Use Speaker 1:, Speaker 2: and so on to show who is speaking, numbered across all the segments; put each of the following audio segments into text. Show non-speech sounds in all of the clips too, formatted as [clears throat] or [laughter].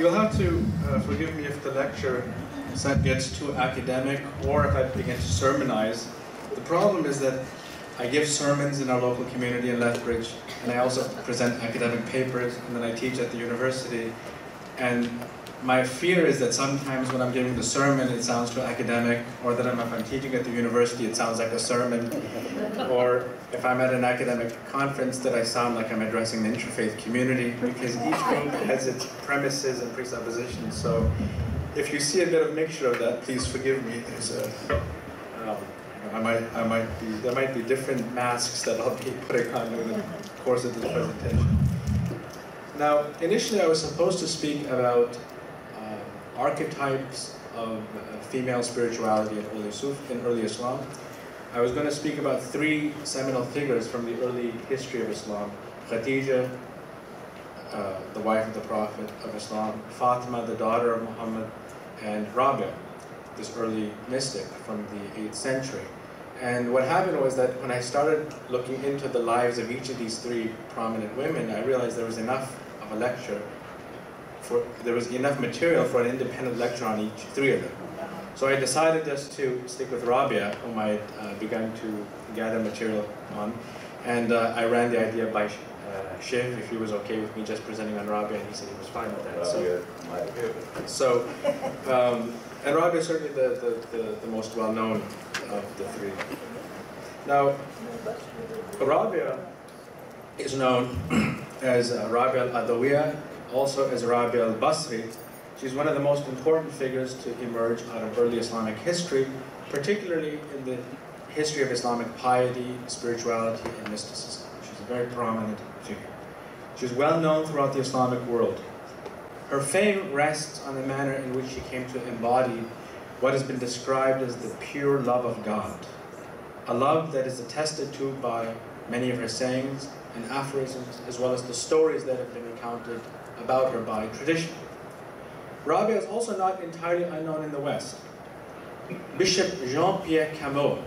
Speaker 1: You'll have to uh, forgive me if the lecture gets too academic or if I begin to sermonize. The problem is that I give sermons in our local community in Lethbridge, and I also present academic papers, and then I teach at the university. And my fear is that sometimes when I'm giving the sermon, it sounds too academic, or that if I'm teaching at the university, it sounds like a sermon, [laughs] or if I'm at an academic conference, that I sound like I'm addressing the interfaith community, because each group has its premises and presuppositions. So if you see a bit of mixture of that, please forgive me. There's a, um, I might, I might be, there might be different masks that I'll be putting on during the course of this presentation. Now, initially I was supposed to speak about archetypes of uh, female spirituality in early, Suf, in early Islam. I was going to speak about three seminal figures from the early history of Islam. Khadija, uh, the wife of the Prophet of Islam, Fatima, the daughter of Muhammad, and Rabia, this early mystic from the 8th century. And what happened was that when I started looking into the lives of each of these three prominent women, I realized there was enough of a lecture, for there was enough material for an independent lecture on each three of them. So I decided just to stick with Rabia, whom I had uh, begun to gather material on, and uh, I ran the idea by uh, Shiv if he was okay with me just presenting on Rabia, and he said he was fine with that. So, so um, and Rabia is certainly the, the, the, the most well-known of the three. Now, Rabia is known [clears throat] as uh, Rabia al-Adawiya, also as Rabia al-Basri. She's one of the most important figures to emerge out of early Islamic history, particularly in the history of Islamic piety, spirituality, and mysticism. She's a very prominent figure. She's well known throughout the Islamic world. Her fame rests on the manner in which she came to embody what has been described as the pure love of God, a love that is attested to by many of her sayings and aphorisms, as well as the stories that have been recounted about her by tradition. Rabia is also not entirely unknown in the West. Bishop Jean-Pierre Camus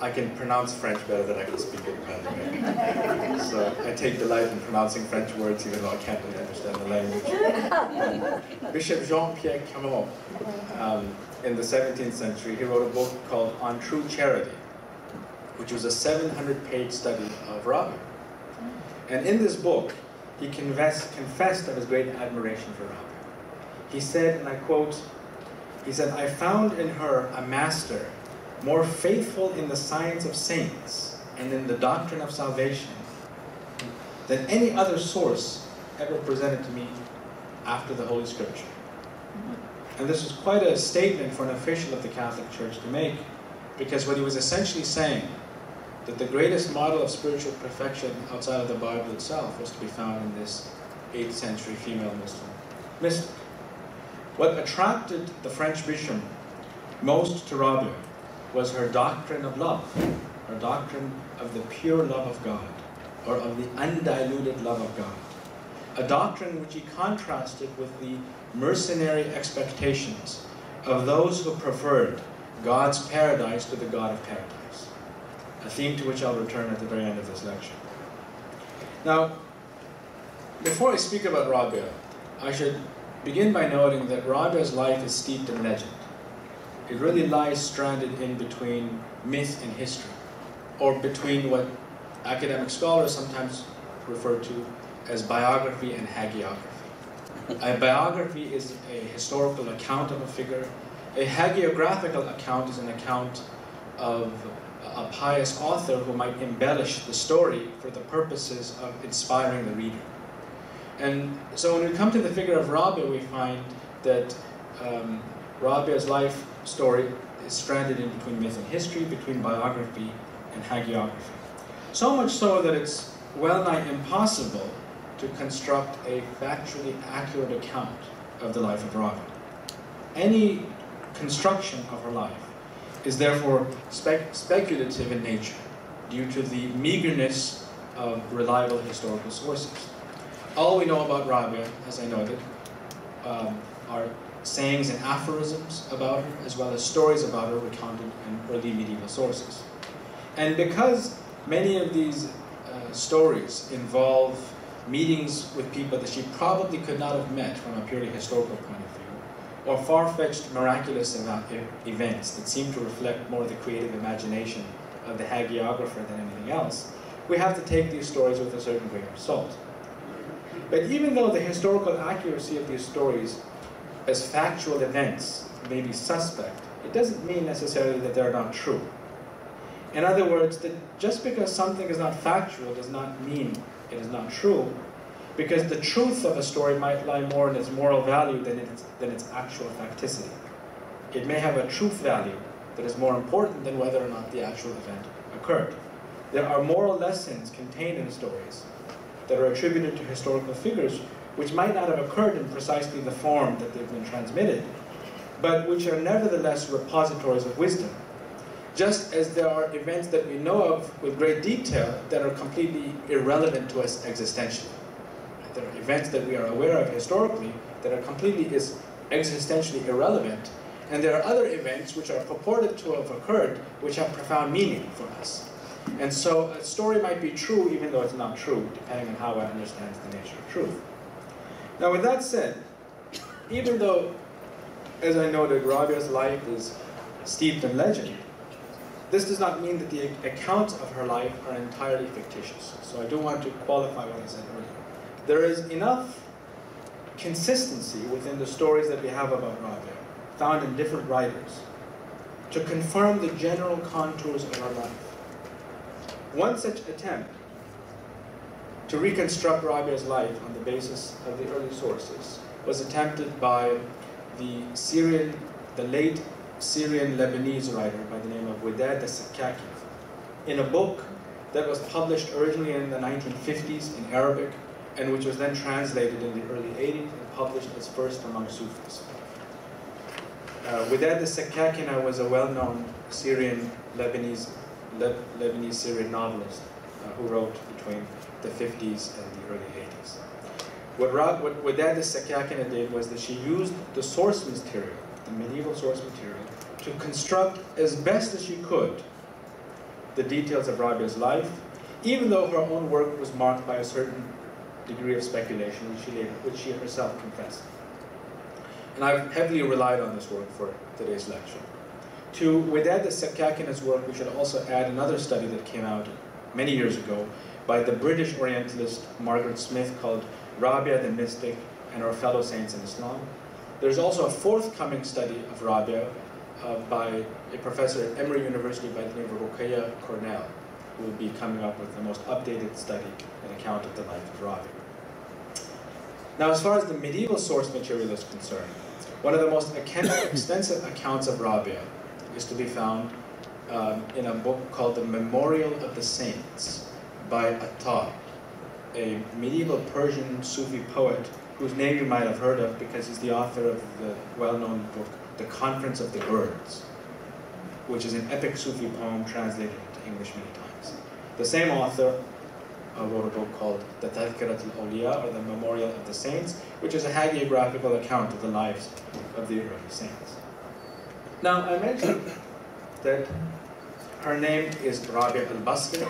Speaker 1: I can pronounce French better than I can speak it. so I take delight in pronouncing French words even though I can't really understand the language. Bishop Jean-Pierre Camus, um, in the 17th century, he wrote a book called On True Charity, which was a 700-page study of Rabia. And in this book, he confessed, confessed of his great admiration for Rabia. He said, and I quote, he said, I found in her a master more faithful in the science of saints and in the doctrine of salvation than any other source ever presented to me after the Holy Scripture. And this was quite a statement for an official of the Catholic Church to make, because what he was essentially saying, that the greatest model of spiritual perfection outside of the Bible itself was to be found in this 8th century female Muslim mystic. What attracted the French bishop most to Rabia was her doctrine of love, her doctrine of the pure love of God, or of the undiluted love of God. A doctrine which he contrasted with the mercenary expectations of those who preferred God's paradise to the God of paradise, a theme to which I'll return at the very end of this lecture. Now, before I speak about Rabia, I should begin by noting that Rabia's life is steeped in legend. It really lies stranded in between myth and history, or between what academic scholars sometimes refer to as biography and hagiography. a biography is a historical account of a figure. A hagiographical account is an account of a pious author who might embellish the story for the purposes of inspiring the reader. And so when we come to the figure of Rabia, we find that um, life story is stranded in between myth and history, between biography and hagiography. So much so that it's well nigh impossible to construct a factually accurate account of the life of Rabia. Any construction of her life is therefore spe speculative in nature due to the meagerness of reliable historical sources. All we know about Rabia, as I noted, um, are sayings and aphorisms about her, as well as stories about her recounted in early medieval sources. And because many of these uh, stories involve meetings with people that she probably could not have met from a purely historical point of view, or far-fetched miraculous events that seem to reflect more the creative imagination of the hagiographer than anything else, we have to take these stories with a certain grain of salt. But even though the historical accuracy of these stories as factual events may be suspect, it doesn't mean necessarily that they're not true. In other words, that just because something is not factual does not mean it is not true, because the truth of a story might lie more in its moral value than its, than its actual facticity. It may have a truth value that is more important than whether or not the actual event occurred. There are moral lessons contained in stories that are attributed to historical figures which might not have occurred in precisely the form that they've been transmitted, but which are nevertheless repositories of wisdom. Just as there are events that we know of with great detail that are completely irrelevant to us existentially. There are events that we are aware of historically that are completely is existentially irrelevant, and there are other events which are purported to have occurred which have profound meaning for us. And so a story might be true even though it's not true, depending on how one understands the nature of truth. Now with that said, even though, as I noted, Rabia's life is steeped in legend, this does not mean that the accounts of her life are entirely fictitious. So I do want to qualify what I said earlier. There is enough consistency within the stories that we have about Rabia, found in different writers, to confirm the general contours of her life. One such attempt to reconstruct Rabia's life on the basis of the early sources was attempted by the Syrian, the late Syrian Lebanese writer by the name of Wadad al-Sakkaki in a book that was published originally in the 1950s in Arabic and which was then translated in the early 80s and published as first among Sufis. Uh, Wadad al-Sakkakini was a well-known Syrian Lebanese Le Lebanese Syrian novelist uh, who wrote between the 50s and the early 80s. What, Ra what, Dada Sakkakina did was that she used the source material, the medieval source material, to construct as best as she could the details of Rabia's life, even though her own work was marked by a certain degree of speculation, which she, later, which she herself confessed. And I've heavily relied on this work for today's lecture. To Wadad Sakkakini's work, we should also add another study that came out many years ago by the British Orientalist Margaret Smith called Rabia the Mystic and Her Fellow Saints in Islam. There's also a forthcoming study of Rabia uh, by a professor at Emory University by the name of Rkia Cornell, who will be coming up with the most updated study and account of the life of Rabia. Now, as far as the medieval source material is concerned, one of the most [coughs] extensive accounts of Rabia is to be found um, in a book called The Memorial of the Saints by Attar, a medieval Persian Sufi poet whose name you might have heard of because he's the author of the well-known book The Conference of the Birds, which is an epic Sufi poem translated into English many times. The same author uh, wrote a book called The Tadhkirat al-Awliya, or The Memorial of the Saints, which is a hagiographical account of the lives of the early saints. Now, I mentioned that her name is Rabia al-Basri.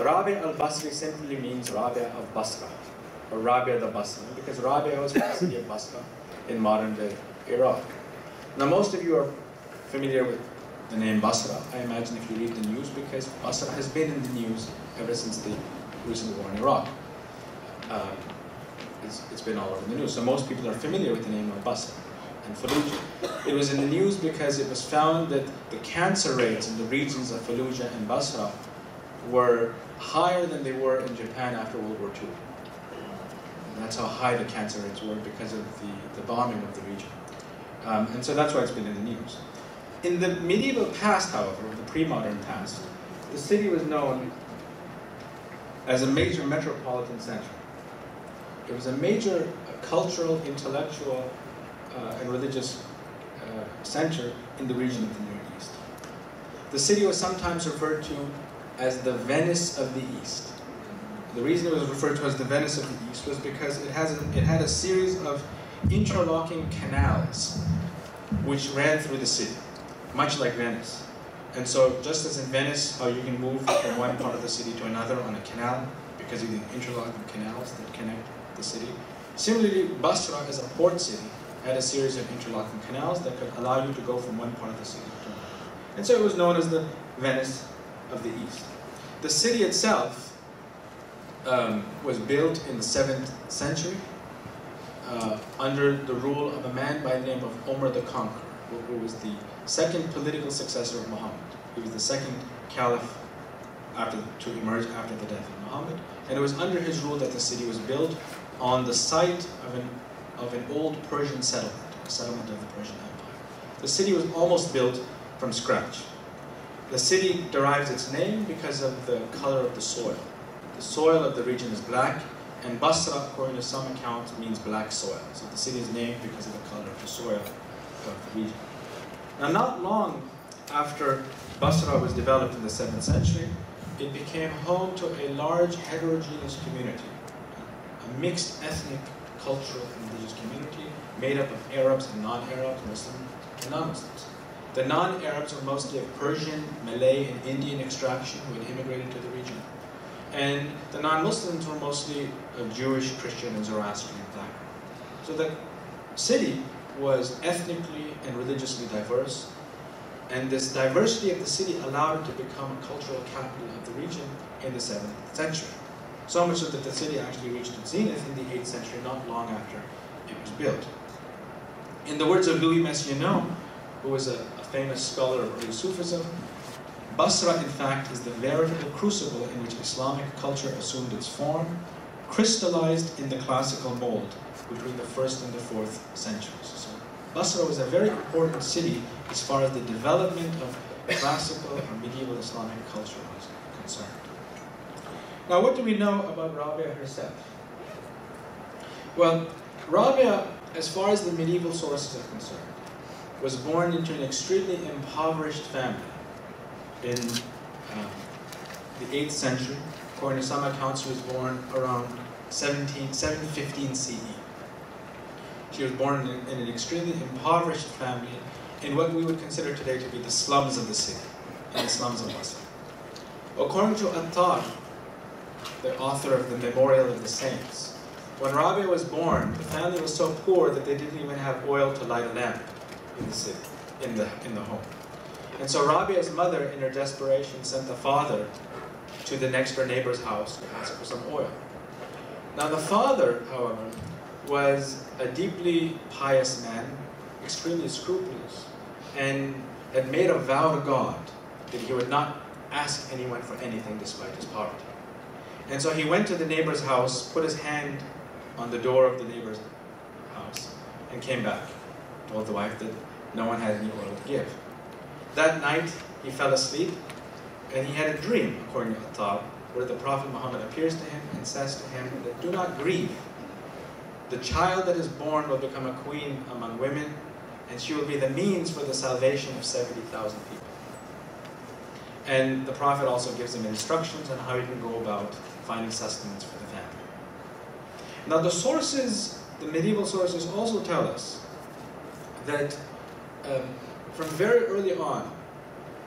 Speaker 1: Rabia al-Basri simply means Rabia of Basra, or Rabia the Basra, because Rabia was the city of Basra in modern-day Iraq. Now, most of you are familiar with the name Basra, I imagine if you read the news, because Basra has been in the news ever since the recent war in Iraq. Um, it's, it's been all over the news, so most people are familiar with the name of Basra and Fallujah. It was in the news because it was found that the cancer rates in the regions of Fallujah and Basra were higher than they were in Japan after World War II. And that's how high the cancer rates were because of the, the bombing of the region. Um, and so that's why it's been in the news. In the medieval past, however, the pre-modern past, the city was known as a major metropolitan center. It was a major cultural, intellectual, uh, and religious uh, center in the region of the Near East. The city was sometimes referred to as the Venice of the East. The reason it was referred to as the Venice of the East was because it, has a, it had a series of interlocking canals which ran through the city, much like Venice. And so just as in Venice, how you can move from one part of the city to another on a canal because of the interlocking canals that connect the city. Similarly, Basra as a port city had a series of interlocking canals that could allow you to go from one part of the city to another. And so it was known as the Venice of the East. The city itself um, was built in the 7th century uh, under the rule of a man by the name of Omar the Conqueror, who was the second political successor of Muhammad. He was the second caliph after, to emerge after the death of Muhammad. And it was under his rule that the city was built on the site of an, of an old Persian settlement, a settlement of the Persian Empire. The city was almost built from scratch. The city derives its name because of the color of the soil. The soil of the region is black, and Basra, according to some accounts, means black soil. So the city is named because of the color of the soil of the region. Now, not long after Basra was developed in the 7th century, it became home to a large heterogeneous community, a mixed ethnic, cultural, and religious community made up of Arabs and non-Arabs, Muslims and non-Muslims. The non-Arabs were mostly of Persian, Malay, and Indian extraction who had immigrated to the region. And the non-Muslims were mostly of Jewish, Christian, and Zoroastrian background. So the city was ethnically and religiously diverse, and this diversity of the city allowed it to become a cultural capital of the region in the 7th century. So much so that the city actually reached its zenith in the 8th century, not long after it was built. In the words of Louis Massignon, who was a, a famous scholar of early Sufism, Basra, in fact, is the veritable crucible in which Islamic culture assumed its form, crystallized in the classical mold between the first and the fourth centuries. Basra was a very important city as far as the development of classical or medieval Islamic culture was concerned. Now, what do we know about Rabia herself? Well, Rabia, as far as the medieval sources are concerned, was born into an extremely impoverished family in um, the 8th century. According to some accounts, she was born around 17, 715 CE. She was born in, in an extremely impoverished family in what we would consider today to be the slums of the city, in the slums of Basra. According to Attar, the author of the Memorial of the Saints, when Rabia was born, the family was so poor that they didn't even have oil to light a lamp in the city, in the, in the home. And so Rabia's mother, in her desperation, sent the father to the next door neighbor's house to ask for some oil. Now the father, however, was a deeply pious man, extremely scrupulous, and had made a vow to God that he would not ask anyone for anything despite his poverty. And so he went to the neighbor's house, put his hand on the door of the neighbor's house, and came back. Told the wife that no one had any oil to give. That night, he fell asleep, and he had a dream, according to Attar, where the Prophet Muhammad appears to him and says to him that do not grieve. The child that is born will become a queen among women, and she will be the means for the salvation of 70,000 people. And the Prophet also gives him instructions on how he can go about finding sustenance for the family. Now the sources, the medieval sources also tell us that um, from very early on,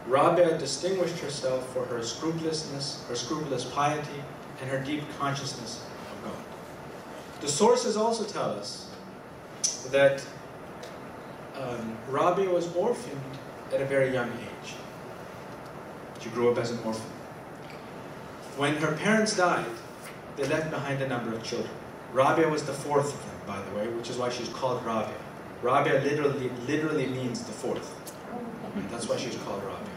Speaker 1: Rabia distinguished herself for her scrupulousness, her scrupulous piety, and her deep consciousness of God. The sources also tell us that um, Rabia was orphaned at a very young age. She grew up as an orphan. When her parents died, they left behind a number of children. Rabia was the fourth of them, by the way, which is why she's called Rabia. Rabia literally, literally means the fourth. That's why she's called Rabia.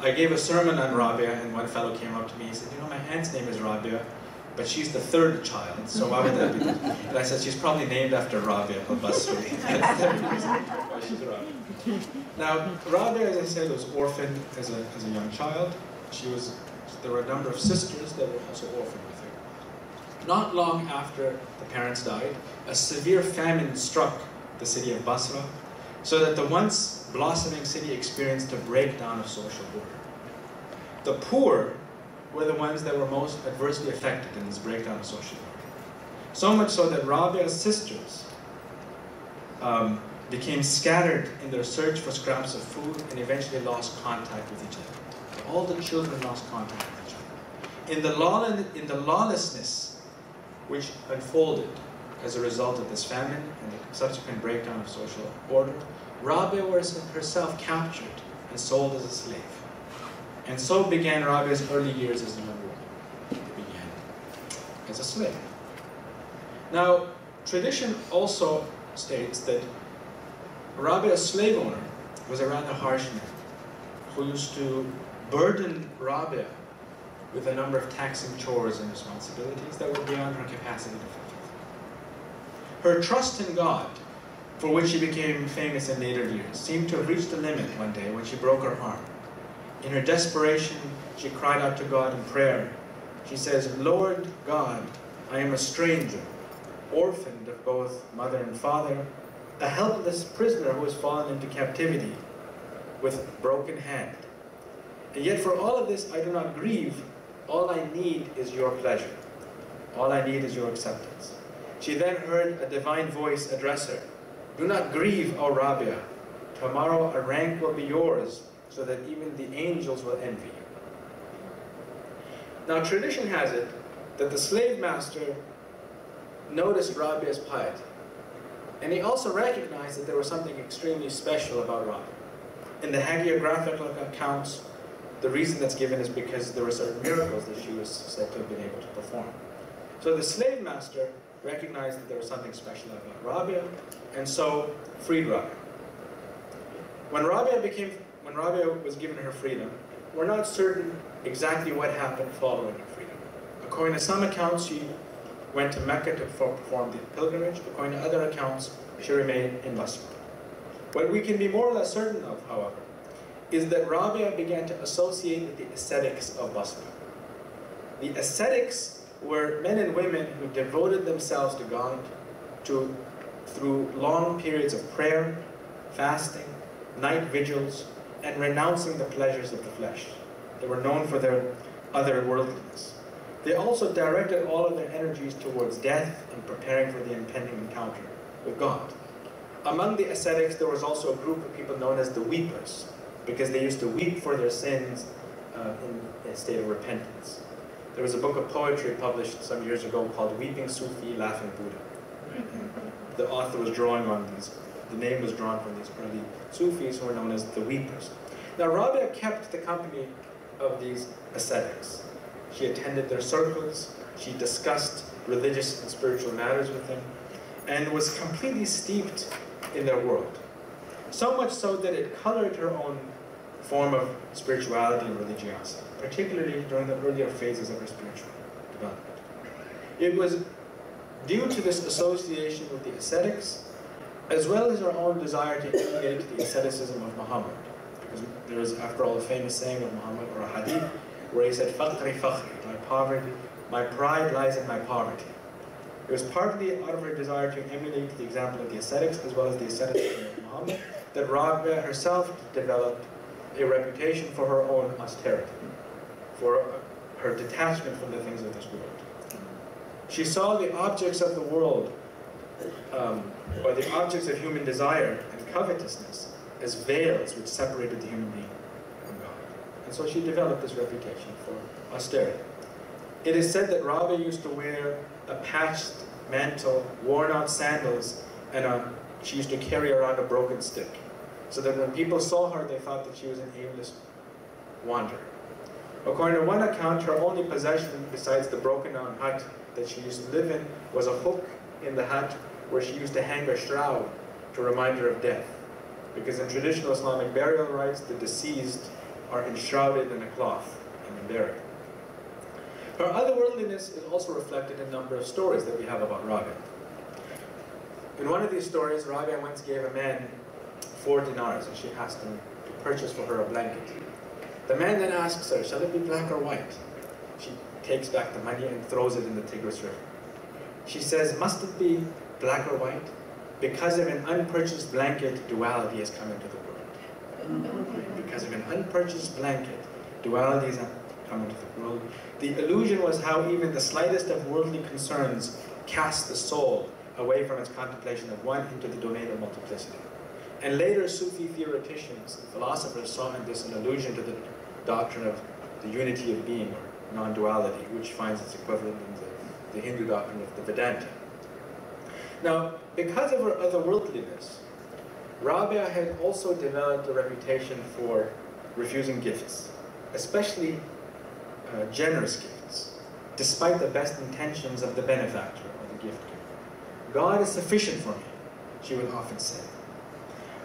Speaker 1: I gave a sermon on Rabia, and one fellow came up to me and said, you know, my aunt's name is Rabia, but she's the third child, so why would that be? And I said, she's probably named after Rabia al-Basri. [laughs] now, Rabia, as I said, was orphaned as a, as a young child. She was, there were a number of sisters that were also orphaned with her. Not long after the parents died, a severe famine struck the city of Basra, so that the once blossoming city experienced a breakdown of social order. The poor were the ones that were most adversely affected in this breakdown of social order. So much so that Rabia's sisters um, became scattered in their search for scraps of food and eventually lost contact with each other. All the children lost contact with each other. In the, law, in the lawlessness which unfolded as a result of this famine and the subsequent breakdown of social order, Rabia was herself captured and sold as a slave. And so began Rabia's early years as a began as a slave. Now, tradition also states that Rabia's slave owner was a rather harsh man who used to burden Rabia with a number of taxing chores and responsibilities that were beyond her capacity to fulfill. Her trust in God, for which she became famous in later years, seemed to have reached a limit one day when she broke her arm. In her desperation, she cried out to God in prayer. She says, Lord God, I am a stranger, orphaned of both mother and father, a helpless prisoner who has fallen into captivity with broken hand. And yet for all of this, I do not grieve. All I need is your pleasure. All I need is your acceptance. She then heard a divine voice address her. Do not grieve, O Rabia. Tomorrow a rank will be yours, so that even the angels will envy you. Now tradition has it that the slave master noticed Rabia's piety. And he also recognized that there was something extremely special about Rabia. In the hagiographical accounts, the reason that's given is because there were certain miracles that she was said to have been able to perform. So the slave master recognized that there was something special about Rabia, and so freed Rabia. When Rabia became, when Rabia was given her freedom, we're not certain exactly what happened following her freedom. According to some accounts, she went to Mecca to perform the pilgrimage. According to other accounts, she remained in Basra. What we can be more or less certain of, however, is that Rabia began to associate with the ascetics of Basra. The ascetics were men and women who devoted themselves to God to, through long periods of prayer, fasting, night vigils, and renouncing the pleasures of the flesh. They were known for their otherworldliness. They also directed all of their energies towards death and preparing for the impending encounter with God. Among the ascetics, there was also a group of people known as the weepers, because they used to weep for their sins uh, in a state of repentance. There was a book of poetry published some years ago called Weeping Sufi, Laughing Buddha. the author was drawing on these, the name was drawn from these early Sufis who were known as the weepers. Now Rabia kept the company of these ascetics. She attended their circles, she discussed religious and spiritual matters with them, and was completely steeped in their world. So much so that it colored her own form of spirituality and religiosity, particularly during the earlier phases of her spiritual development. It was due to this association with the ascetics, as well as her own desire to emulate the asceticism of Muhammad. Because there is, after all, a famous saying of Muhammad, or a hadith, where he said, Faqri fakhri, my poverty, my pride lies in my poverty. It was partly out of her desire to emulate the example of the ascetics, as well as the asceticism of Muhammad, that Rabia herself developed a reputation for her own austerity, for her detachment from the things of this world. She saw the objects of the world, um, or the objects of human desire and covetousness, as veils which separated the human being from God. And so she developed this reputation for austerity. It is said that Rabia used to wear a patched mantle, worn out sandals, and a, she used to carry around a broken stick so that when people saw her, they thought that she was an aimless wanderer. According to one account, her only possession besides the broken down hut that she used to live in was a hook in the hut where she used to hang a shroud to remind her of death. Because in traditional Islamic burial rites, the deceased are enshrouded in a cloth and buried. Her otherworldliness is also reflected in a number of stories that we have about Rabia. In one of these stories, Rabia once gave a man four dinars and she asked him to purchase for her a blanket. The man then asks her, shall it be black or white? She takes back the money and throws it in the Tigris River. She says, must it be black or white? Because of an unpurchased blanket, duality has come into the world. Because of an unpurchased blanket, duality has come into the world. The illusion was how even the slightest of worldly concerns cast the soul away from its contemplation of one into the domain of multiplicity. And later Sufi theoreticians and philosophers saw in this an allusion to the doctrine of the unity of being, or non-duality, which finds its equivalent in the, the Hindu doctrine of the Vedanta. Now, because of her otherworldliness, Rabia had also developed a reputation for refusing gifts, especially uh, generous gifts, despite the best intentions of the benefactor or the gift giver. God is sufficient for me, she would often say.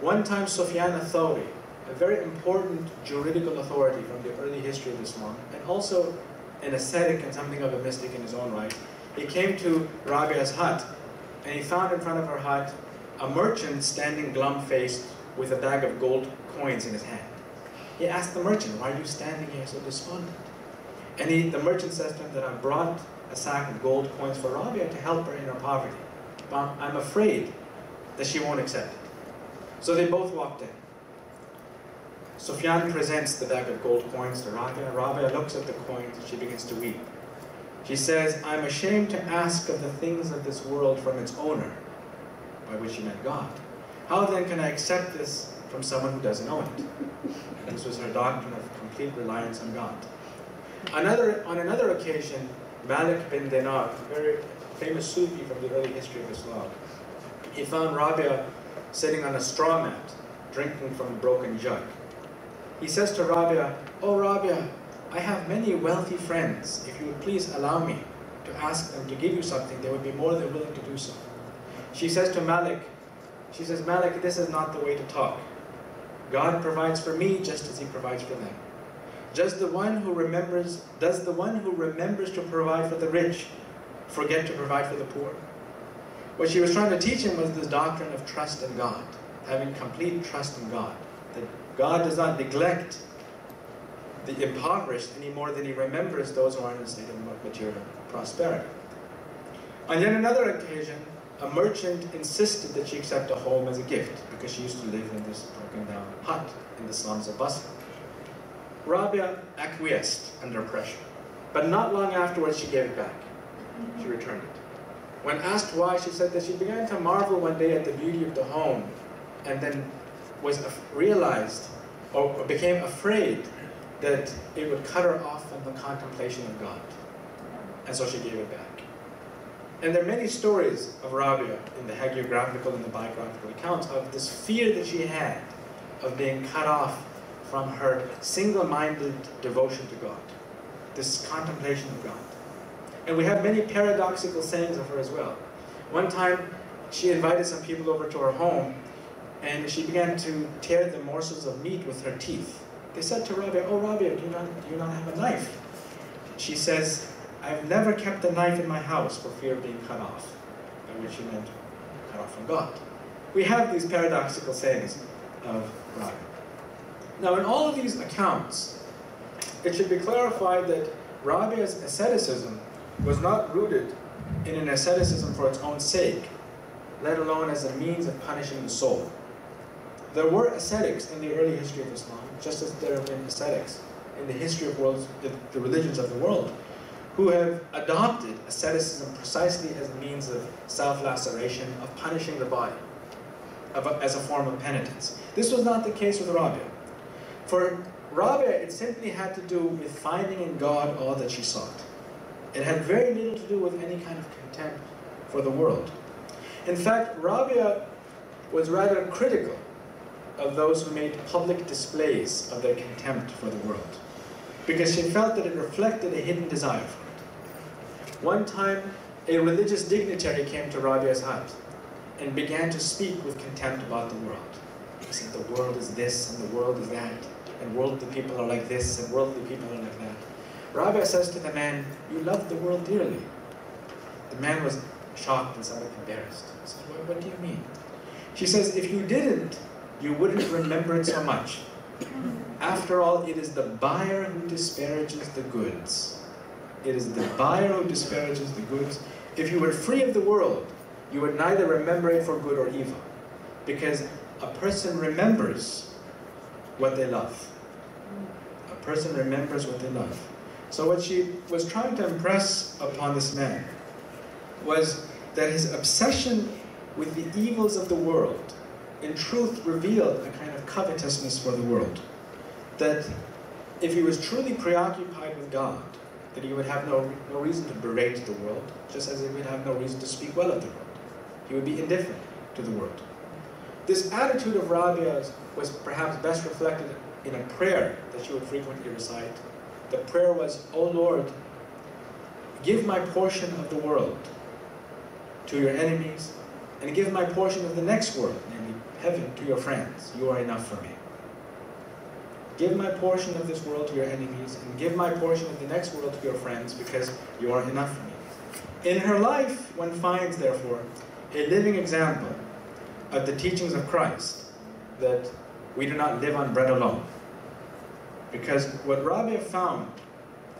Speaker 1: One time, Sufyan al-Thawri, a very important juridical authority from the early history of Islam, and also an ascetic and something of a mystic in his own right, he came to Rabia's hut, and he found in front of her hut a merchant standing glum-faced with a bag of gold coins in his hand. He asked the merchant, why are you standing here so despondent? And he, the merchant says to him that I brought a sack of gold coins for Rabia to help her in her poverty. But I'm afraid that she won't accept it. So they both walked in. Sufyan presents the bag of gold coins to Rabia. Rabia looks at the coins and she begins to weep. She says, I'm ashamed to ask of the things of this world from its owner, by which she meant God. How then can I accept this from someone who doesn't know it? And this was her doctrine of complete reliance on God. Another, on another occasion, Malik bin Dinar, a very famous Sufi from the early history of Islam, he found Rabia sitting on a straw mat, drinking from a broken jug. He says to Rabia, Oh Rabia, I have many wealthy friends. If you would please allow me to ask them to give you something, they would be more than willing to do so. She says to Malik, she says, Malik, this is not the way to talk. God provides for me just as he provides for them. Does the one who remembers, does the one who remembers to provide for the rich forget to provide for the poor? What she was trying to teach him was this doctrine of trust in God, having complete trust in God. That God does not neglect the impoverished any more than he remembers those who are in a state of material prosperity. On yet another occasion, a merchant insisted that she accept a home as a gift because she used to live in this broken down hut in the slums of Basra. Rabia acquiesced under pressure, but not long afterwards she gave it back. She returned it. When asked why, she said that she began to marvel one day at the beauty of the home and then was realized or became afraid that it would cut her off from the contemplation of God. And so she gave it back. And there are many stories of Rabia in the hagiographical and the biographical accounts of this fear that she had of being cut off from her single-minded devotion to God, this contemplation of God. And we have many paradoxical sayings of her as well. One time, she invited some people over to her home, and she began to tear the morsels of meat with her teeth. They said to Rabia, oh Rabia, do you not, do you not have a knife? She says, I've never kept a knife in my house for fear of being cut off, by which she meant cut off from God. We have these paradoxical sayings of Rabia. Now in all of these accounts, it should be clarified that Rabia's asceticism was not rooted in an asceticism for its own sake, let alone as a means of punishing the soul. There were ascetics in the early history of Islam, just as there have been ascetics in the history of worlds, the religions of the world, who have adopted asceticism precisely as a means of self-laceration, of punishing the body, a, as a form of penitence. This was not the case with Rabia. For Rabia, it simply had to do with finding in God all that she sought. It had very little to do with any kind of contempt for the world. In fact, Rabia was rather critical of those who made public displays of their contempt for the world, because she felt that it reflected a hidden desire for it. One time, a religious dignitary came to Rabia's hut and began to speak with contempt about the world. He said, the world is this and the world is that, and worldly people are like this and worldly people are like that. Rabia says to the man, you love the world dearly. The man was shocked and somewhat embarrassed. He said, what, what do you mean? She says, if you didn't, you wouldn't remember it so much. After all, it is the buyer who disparages the goods. It is the buyer who disparages the goods. If you were free of the world, you would neither remember it for good or evil. Because a person remembers what they love. A person remembers what they love. So what she was trying to impress upon this man was that his obsession with the evils of the world in truth revealed a kind of covetousness for the world. That if he was truly preoccupied with God, that he would have no, no reason to berate the world, just as he would have no reason to speak well of the world. He would be indifferent to the world. This attitude of Rabia's was perhaps best reflected in a prayer that she would frequently recite. The prayer was, O Lord, give my portion of the world to your enemies, and give my portion of the next world, heaven, to your friends. You are enough for me. Give my portion of this world to your enemies, and give my portion of the next world to your friends, because you are enough for me. In her life, one finds, therefore, a living example of the teachings of Christ that we do not live on bread alone. Because what Rabia found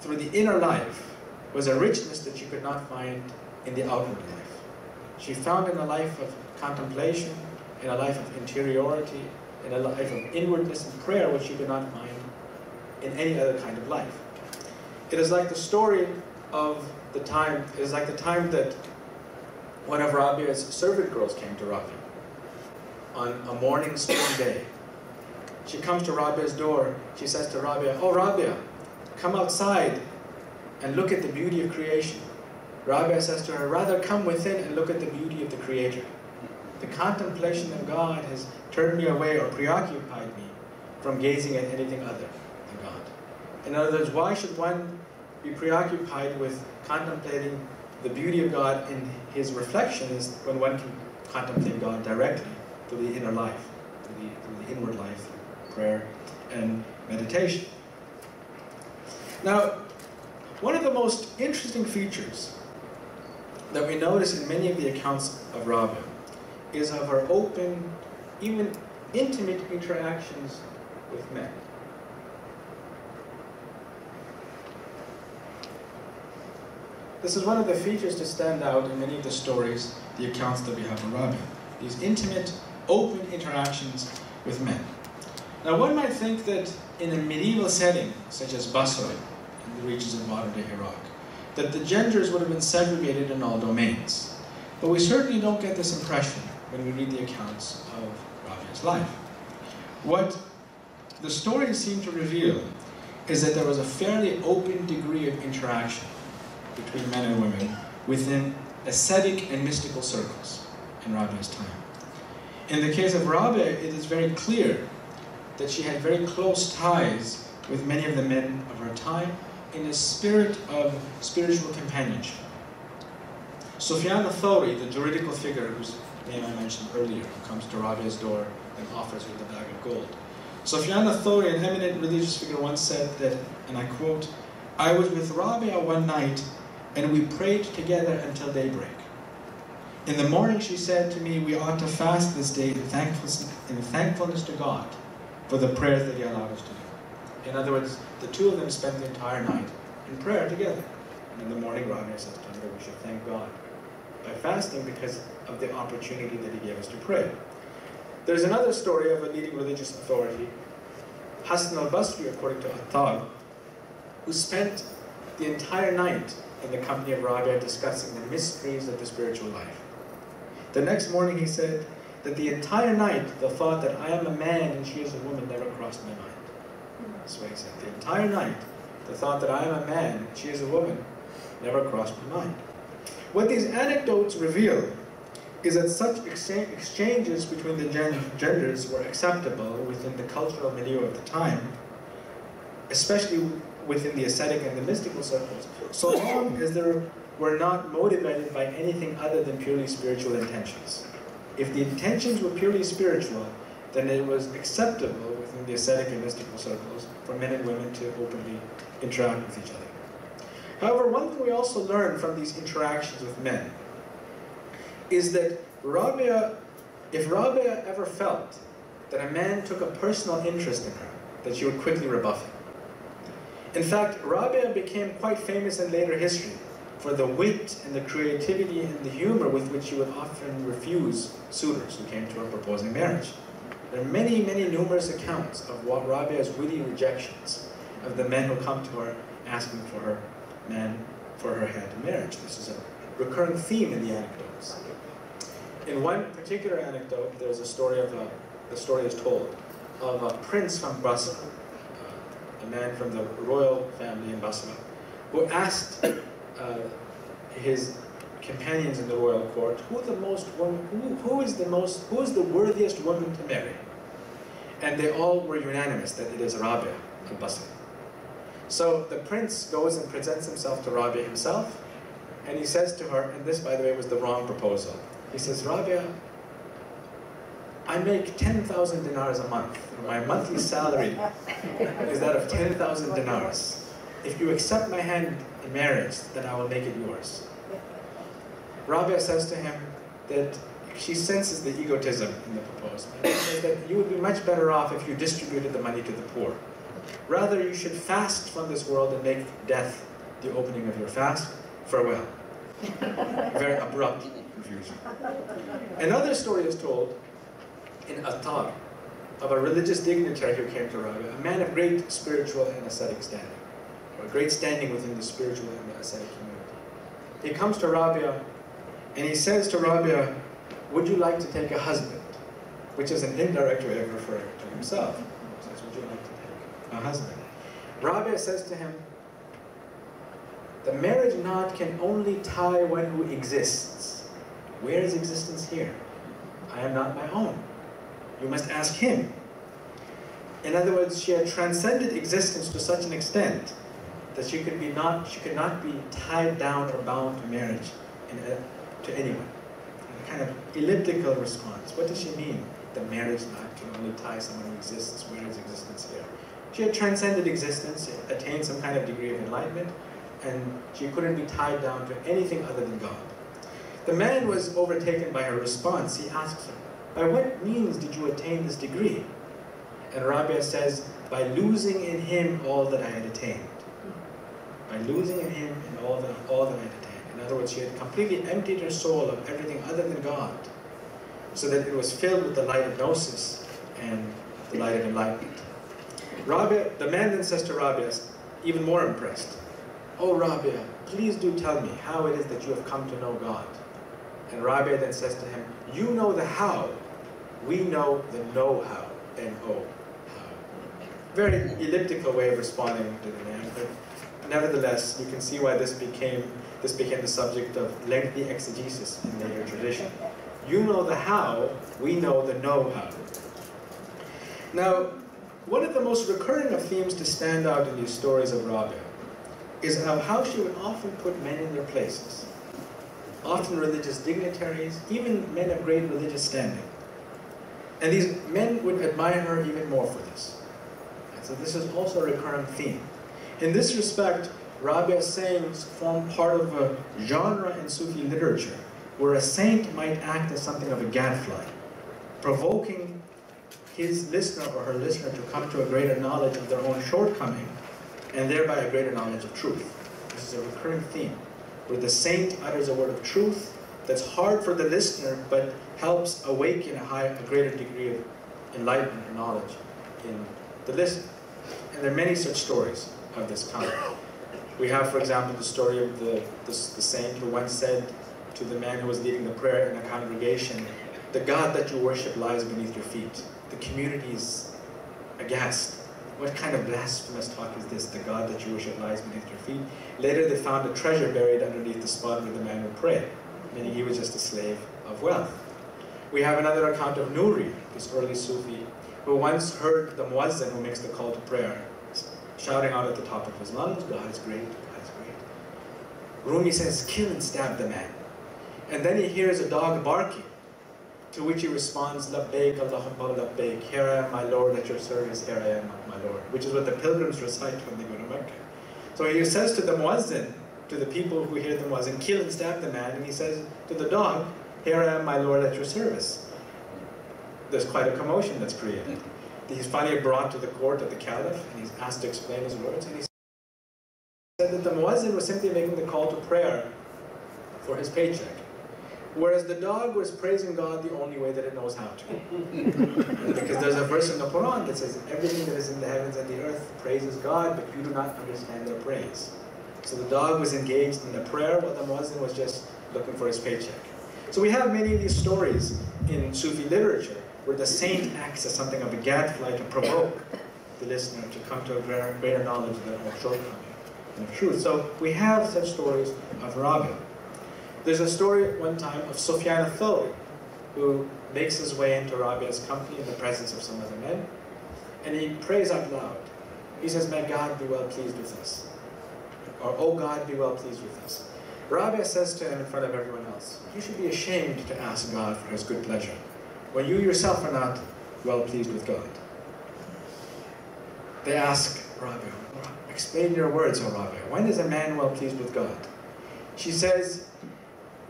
Speaker 1: through the inner life was a richness that she could not find in the outward life. She found in a life of contemplation, in a life of interiority, in a life of inwardness and prayer, which you could not find in any other kind of life. It is like the story of the time, it is like the time that one of Rabia's servant girls came to Rabia on a morning spring day. She comes to Rabia's door. She says to Rabia, Oh, Rabia, come outside and look at the beauty of creation. Rabia says to her, Rather come within and look at the beauty of the Creator. The contemplation of God has turned me away or preoccupied me from gazing at anything other than God. In other words, why should one be preoccupied with contemplating the beauty of God in his reflections when one can contemplate God directly through the inner life, through the, through the inward life, prayer and meditation. Now, one of the most interesting features that we notice in many of the accounts of Rabia is of her open, even intimate interactions with men. This is one of the features to stand out in many of the stories, the accounts that we have of Rabia. These intimate, open interactions with men. Now one might think that in a medieval setting, such as Basra, in the regions of modern-day Iraq, that the genders would have been segregated in all domains. But we certainly don't get this impression when we read the accounts of Rabia's life. What the stories seem to reveal is that there was a fairly open degree of interaction between men and women within ascetic and mystical circles in Rabia's time. In the case of Rabia, it is very clear that she had very close ties with many of the men of her time in a spirit of spiritual companionship. Sufyan al-Thawri, the juridical figure whose name I mentioned earlier, comes to Rabia's door and offers her the bag of gold. Sufyan al-Thawri, an eminent religious figure, once said that, and I quote, I was with Rabia one night and we prayed together until daybreak. In the morning she said to me, we ought to fast this day in thankfulness, in thankfulness to God for the prayers that he allowed us to do. In other words, the two of them spent the entire night in prayer together. And in the morning, Rabia says to her, we should thank God by fasting because of the opportunity that he gave us to pray. There's another story of a leading religious authority, Hassan al-Basri, according to Attar, who spent the entire night in the company of Rabia discussing the mysteries of the spiritual life. The next morning he said that the entire night the thought that I am a man and she is a woman never crossed my mind. That's what he said. The entire night the thought that I am a man and she is a woman never crossed my mind. What these anecdotes reveal is that such exchanges between the genders were acceptable within the cultural milieu of the time, especially within the ascetic and the mystical circles, so long as they were not motivated by anything other than purely spiritual intentions. If the intentions were purely spiritual, then it was acceptable within the ascetic and mystical circles for men and women to openly interact with each other. However, one thing we also learn from these interactions with men is that Rabia, if Rabia ever felt that a man took a personal interest in her, that she would quickly rebuff him. In fact, Rabia became quite famous in later history for the wit and the creativity and the humor with which she would often refuse suitors who came to her proposing marriage. There are many, many numerous accounts of Rabia's witty rejections of the men who come to her asking for her for her hand in marriage. This is a recurring theme in the anecdotes. In one particular anecdote, there's a story of a, the story is told, of a prince from Basra, uh, a man from the royal family in Basra, who asked uh, his companions in the royal court, who the most woman, who, who is the most, who is the worthiest woman to marry? And they all were unanimous that it is Rabia al-Basri. So the prince goes and presents himself to Rabia himself, and he says to her, and this by the way was the wrong proposal. He says, Rabia, I make 10,000 dinars a month. My monthly salary is that of 10,000 dinars. If you accept my hand in marriage, then I will make it yours. Rabia says to him that she senses the egotism in the proposal. And says that you would be much better off if you distributed the money to the poor. Rather, you should fast from this world and make death the opening of your fast. Farewell. [laughs] Very abrupt confusion. Another story is told in Attar of a religious dignitary who came to Rabia, a man of great spiritual and ascetic standing, or great standing within the spiritual and the ascetic community. He comes to Rabia and he says to Rabia, would you like to take a husband? Which is an indirect way of referring to himself. He says, would you like to a husband? Rabia says to him, the marriage knot can only tie one who exists. Where is existence here? I am not my own. You must ask him. In other words, she had transcended existence to such an extent that she could be not she could not be tied down or bound to marriage a, to anyone. A kind of elliptical response. What does she mean? The marriage knot can only tie someone who exists. Where is existence here? She had transcended existence, attained some kind of degree of enlightenment, and she couldn't be tied down to anything other than God. The man was overtaken by her response. He asks her, by what means did you attain this degree? And Rabia says, by losing in him all that I had attained. By losing in him and all that, all that I had attained. In other words, she had completely emptied her soul of everything other than God, so that it was filled with the light of gnosis and the light of enlightenment. Rabia, the man then says to Rabia, even more impressed, Oh Rabia, please do tell me how it is that you have come to know God. And Rabia then says to him, you know the how, we know the know-how, N-O, how. Very elliptical way of responding to the man, but nevertheless, you can see why this became, this became the subject of lengthy exegesis in later tradition. You know the how, we know the know-how. Now, one of the most recurring of themes to stand out in these stories of Rabia is how she would often put men in their places. Often religious dignitaries, even men of great religious standing. And these men would admire her even more for this. And so this is also a recurring theme. In this respect, Rabia's sayings form part of a genre in Sufi literature where a saint might act as something of a gadfly, provoking his listener or her listener to come to a greater knowledge of their own shortcoming and thereby a greater knowledge of truth. This is a recurring theme, where the saint utters a word of truth that's hard for the listener, but helps awaken a, high, a greater degree of enlightenment and knowledge in the listener. And there are many such stories of this kind. We have, for example, the story of the, the, the saint who once said to the man who was leading the prayer in a congregation, the God that you worship lies beneath your feet. The community is aghast. What kind of blasphemous talk is this? The God that you worship lies beneath your feet. Later they found a treasure buried underneath the spot where the man would pray, meaning he was just a slave of wealth. We have another account of Nuri, this early Sufi, who once heard the muazzin who makes the call to prayer, shouting out at the top of his lungs, God is great, God is great. Rumi says, kill and stab the man. And then he hears a dog barking. To which he responds, Labbaik Allahumma labbaik, here I am my Lord at your service, here I am my Lord, which is what the pilgrims recite when they go to Mecca. So he says to the muazzin, to the people who hear the muazzin, kill and stab the man, and he says to the dog, here I am my Lord at your service. There's quite a commotion that's created. He's finally brought to the court of the caliph, and he's asked to explain his words, and he said that the muazzin was simply making the call to prayer for his paycheck. Whereas the dog was praising God the only way that it knows how to. [laughs] because there's a verse in the Quran that says, everything that is in the heavens and the earth praises God, but you do not understand their praise. So the dog was engaged in the prayer, while the Muslim was just looking for his paycheck. So we have many of these stories in Sufi literature where the saint acts as something of a gadfly to provoke the listener to come to a greater knowledge of their own shortcoming. and of truth. So we have such stories of Rabia. There's a story one time of Sufyan al-Thawri, who makes his way into Rabia's company in the presence of some other men, and he prays out loud. He says, May God be well pleased with us. Or, Oh God, be well pleased with us. Rabia says to him in front of everyone else, You should be ashamed to ask God for his good pleasure, when you yourself are not well pleased with God. They ask Rabia, Explain your words, O Rabia. When is a man well pleased with God? She says,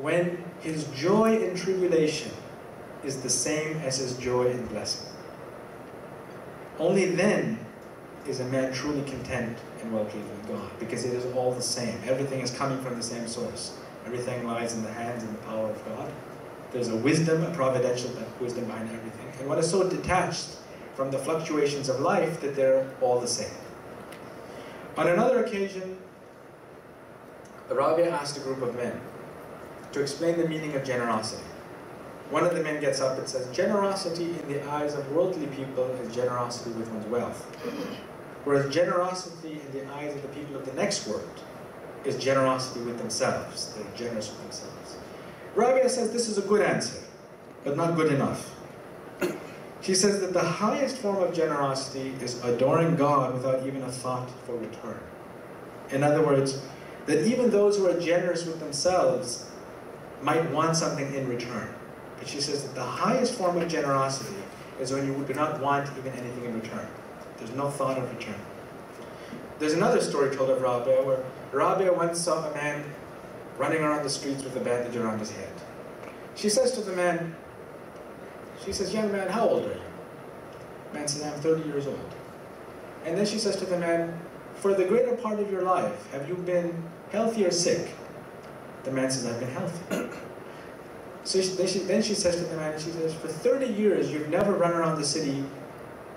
Speaker 1: When his joy in tribulation is the same as his joy in blessing. Only then is a man truly content and well pleased with God, because it is all the same. Everything is coming from the same source. Everything lies in the hands and the power of God. There's a wisdom, a providential wisdom behind everything. And one is so detached from the fluctuations of life that they're all the same. On another occasion, the Rabia asked a group of men to explain the meaning of generosity. One of the men gets up and says, Generosity in the eyes of worldly people is generosity with one's wealth. Whereas generosity in the eyes of the people of the next world is generosity with themselves. They're generous with themselves. Rabia says this is a good answer, but not good enough. [clears throat] She says that the highest form of generosity is adoring God without even a thought for return. In other words, that even those who are generous with themselves might want something in return. But she says that the highest form of generosity is when you do not want even anything in return. There's no thought of return. There's another story told of Rabia where Rabia once saw a man running around the streets with a bandage around his head. She says to the man, she says, young man, how old are you? The man says, I'm 30 years old. And then she says to the man, for the greater part of your life, have you been healthy or sick? The man says, I've been healthy. [clears throat] So she, then, she, says to the man, she says, for 30 years you've never run around the city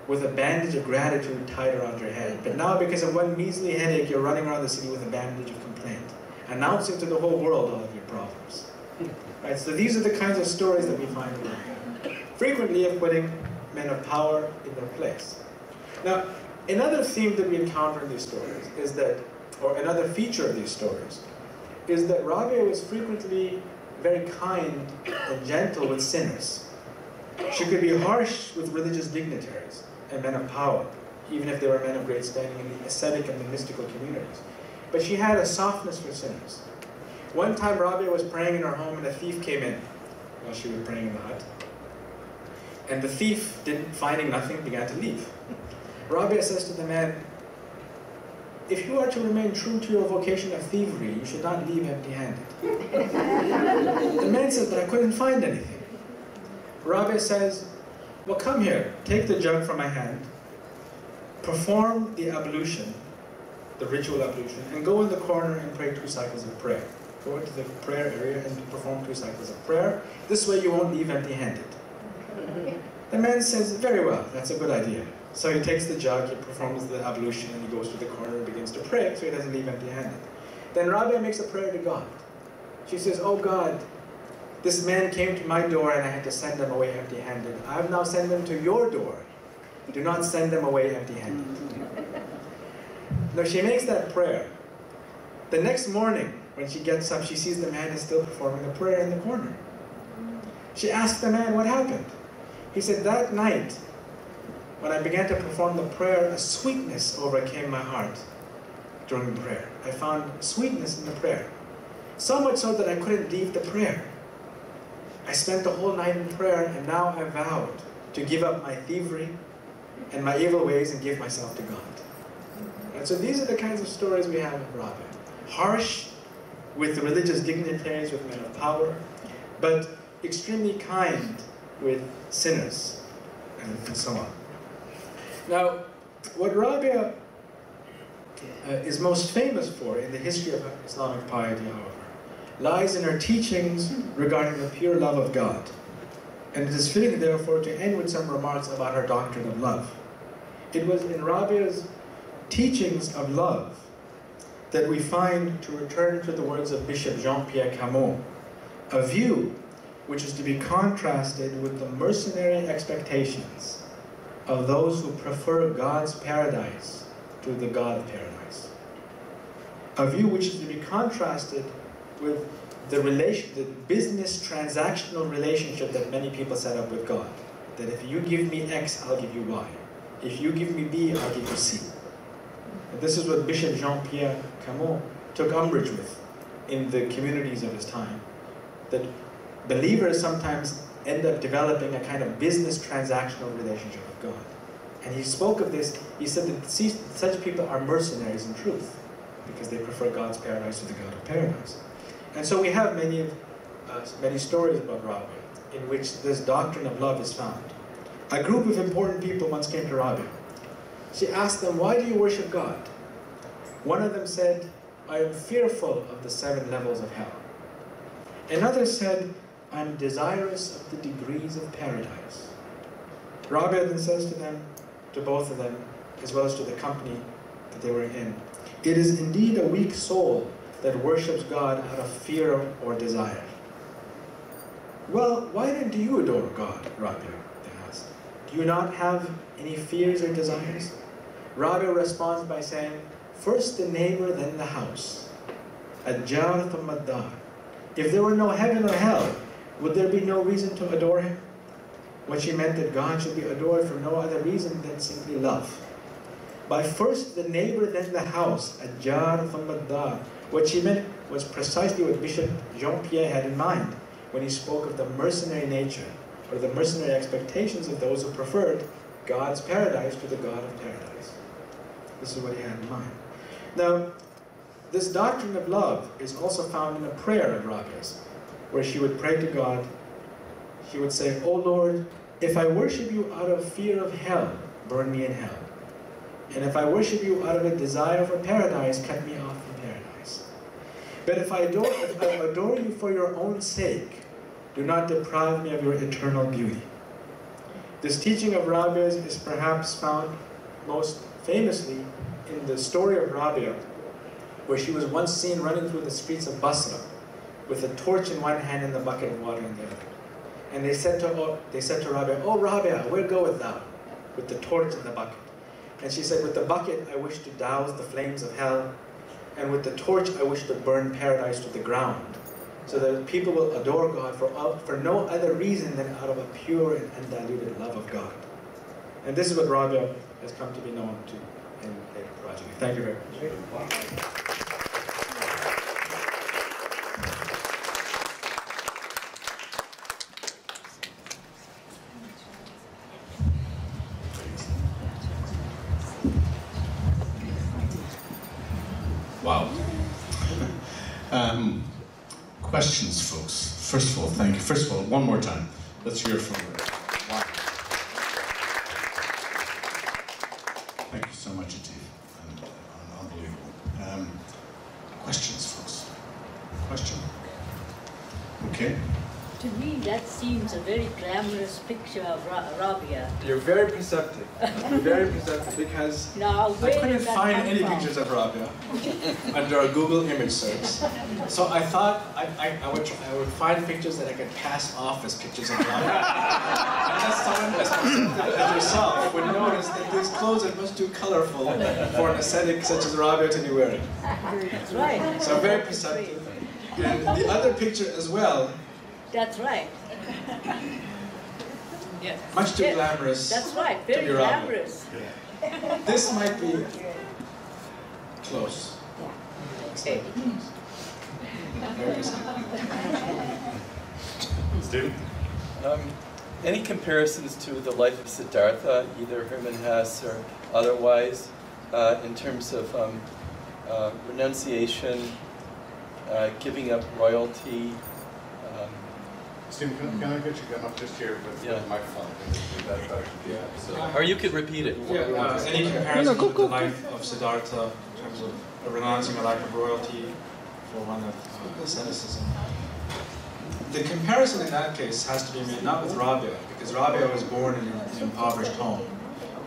Speaker 1: with a bandage of gratitude tied around your head. But now because of one measly headache, you're running around the city with a bandage of complaint, announcing to the whole world all of your problems. [laughs] Right, so these are the kinds of stories that we find frequently of putting men of power in their place. Now, another theme that we encounter in these stories is that, or another feature of these stories, is that Rabia was frequently very kind and gentle with sinners. She could be harsh with religious dignitaries and men of power, even if they were men of great standing in the ascetic and the mystical communities. But she had a softness for sinners. One time Rabia was praying in her home and a thief came in while she was praying in the hut. And the thief, didn't, finding nothing, began to leave. Rabia says to the man, if you are to remain true to your vocation of thievery, you should not leave empty-handed. [laughs] the man says, but I couldn't find anything. Rabia says, well, come here, take the jug from my hand, perform the ablution, the ritual ablution, and go in the corner and pray two cycles of prayer. Go into the prayer area and perform two cycles of prayer. This way you won't leave empty-handed. [laughs] The man says, very well, that's a good idea. So he takes the jug, he performs the ablution, and he goes to the corner and begins to pray, so he doesn't leave empty-handed. Then Rabia makes a prayer to God. She says, Oh God, this man came to my door and I had to send him away empty-handed. I have now sent him to your door. Do not send them away empty-handed. now she makes that prayer. The next morning, when she gets up, she sees the man is still performing the prayer in the corner. She asks the man what happened. He said, that night, when I began to perform the prayer, a sweetness overcame my heart during the prayer. I found sweetness in the prayer. So much so that I couldn't leave the prayer. I spent the whole night in prayer and now I vowed to give up my thievery and my evil ways and give myself to God. And so these are the kinds of stories we have in Rabia. Harsh with religious dignitaries, with men of power, but extremely kind with sinners, and so on. Now, what Rabia uh, is most famous for in the history of Islamic piety, however, lies in her teachings regarding the pure love of God. And it is fitting, therefore, to end with some remarks about her doctrine of love. It was in Rabia's teachings of love that we find, to return to the words of Bishop Jean-Pierre Camus, a view which is to be contrasted with the mercenary expectations of those who prefer God's paradise to the God paradise. A view which is to be contrasted with the relation, the business transactional relationship that many people set up with God. That if you give me X, I'll give you Y. If you give me B, I'll give you C. And this is what Bishop Jean-Pierre Camus took umbrage with in the communities of his time. That believers sometimes end up developing a kind of business transactional relationship with God. And he spoke of this, he said that such people are mercenaries in truth because they prefer God's paradise to the God of paradise. And so we have many, uh, many stories about Rabia in which this doctrine of love is found. A group of important people once came to Rabia. She asked them, why do you worship God? One of them said, I am fearful of the seven levels of hell. Another said, I'm desirous of the degrees of paradise. Rabia then says to them, to both of them, as well as to the company that they were in, it is indeed a weak soul that worships God out of fear or desire. Well, why then do you adore God, Rabia? They asked. Do you not have any fears or desires? Rabia responds by saying, First the neighbor, then the house. Ajar If there were no heaven or hell, would there be no reason to adore him? What she meant that God should be adored for no other reason than simply love. By first the neighbor, then the house, Ajar thumma what she meant was precisely what Bishop Jean-Pierre had in mind when he spoke of the mercenary nature or the mercenary expectations of those who preferred God's paradise to the God of paradise. This is what he had in mind. Now, this doctrine of love is also found in a prayer of Rabia's, where she would pray to God. She would say, Oh Lord, if I worship you out of fear of hell, burn me in hell. And if I worship you out of a desire for paradise, cut me off from paradise. but if I, adore, if I adore you for your own sake, do not deprive me of your eternal beauty. This teaching of Rabia's is perhaps found most famously in the story of Rabia, where she was once seen running through the streets of Basra with a torch in one hand and the bucket of water in the other. And they said to, oh, they said to Rabia, Oh Rabia, where goeth thou? With the torch and the bucket. And she said, With the bucket I wish to douse the flames of hell, and with the torch I wish to burn paradise to the ground, so that people will adore God for, for no other reason than out of a pure and undiluted love of God. And this is what Rabia has come to be known to in later project. Thank you very much.
Speaker 2: questions, folks. First of all, thank you. First of all, one more time. Let's hear from her. Thank you so much, Atif. Unbelievable. Um, questions, folks? Question? Okay.
Speaker 3: To me, that seems a very glamorous picture of Ra Rabia.
Speaker 4: You're very perceptive. very perceptive because [laughs]
Speaker 3: now,
Speaker 4: I couldn't find any from? pictures of Rabia under a Google image search. So I thought I, I, I, would try, I would find pictures that I could pass off as pictures of Rabia. Unless someone as as yourself would notice that these clothes are much too colorful for an ascetic such as Rabia to be wearing.
Speaker 3: That's right.
Speaker 4: So very perceptive. And the other picture as well
Speaker 3: that's right.
Speaker 4: Yeah. Much too glamorous.
Speaker 3: That's right, very glamorous.
Speaker 4: Yeah. This might be close.
Speaker 3: Okay.
Speaker 5: Stephen? Um, any comparisons to the life of Siddhartha, either Hermann Hesse or otherwise, uh, in terms of um, uh, renunciation, uh, giving up royalty,
Speaker 2: Steve, can, can I get you come up just here with yeah. the microphone?
Speaker 5: Yeah. So. Or you could repeat it.
Speaker 4: Yeah, uh, any comparison no, go, with the life of Siddhartha in terms of renouncing a life of royalty for one of uh, asceticism? The comparison in that case has to be made not with Rabia, because Rabia was born in an impoverished home,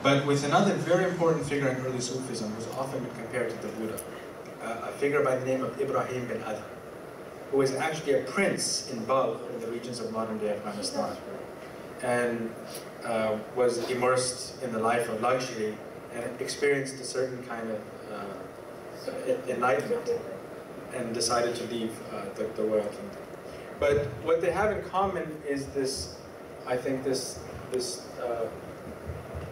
Speaker 4: but with another very important figure in early Sufism who's often been compared to the Buddha, uh, a figure by the name of Ibrahim bin Adham who was actually a prince in Balkh, in the regions of modern-day Afghanistan, and uh, was immersed in the life of luxury and experienced a certain kind of uh,
Speaker 1: enlightenment and decided to leave uh, the, the royal kingdom. But what they have in common is this, I think, this, this uh,